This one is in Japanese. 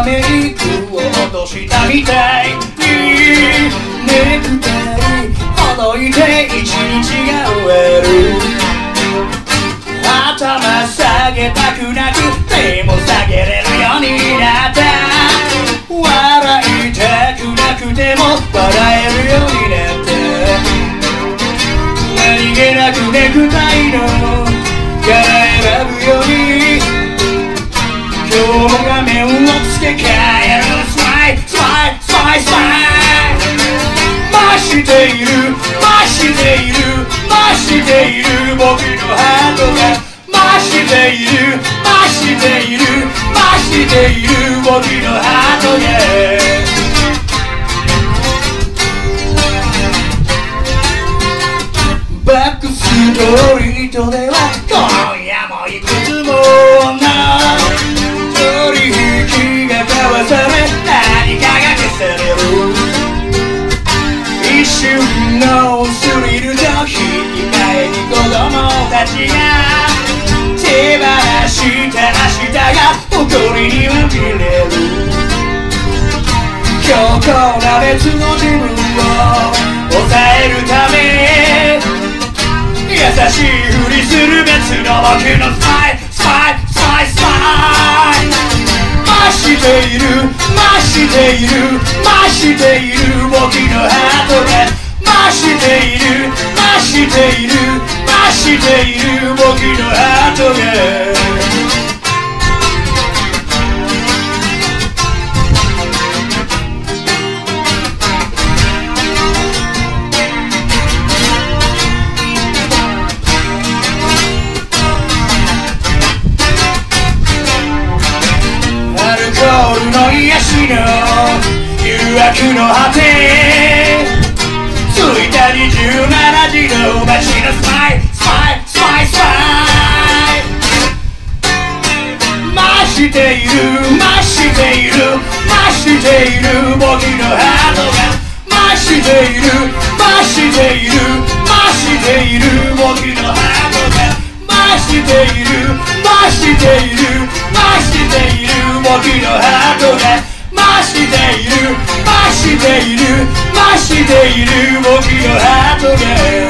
ため息を落としたみたいにネクタイほどいて一日が終わる頭下げたくなくても下げれるようになった笑いたくなくて。も笑えるようになった何気なくネクタイの柄選ぶように今日も画面を付け替えるスマイスマイスマイスマイ増している増している増している僕のハートが増している増している増している僕のハートがバックストリートでは一瞬のスリルと引き換えに子供たちが手放した明日が誇りには見れる。強硬な別の自分を抑えるため優しいふりする別の僕のスしている。増している。増している。僕のハートが増している。増している。増している。僕の誘惑の果てついた27時の街のスパイスパイスパイスパイ増している増している増している僕のハートが増している増している増している僕のハートが増している増している増している僕のハートが増しているしている。増している。僕のハートが。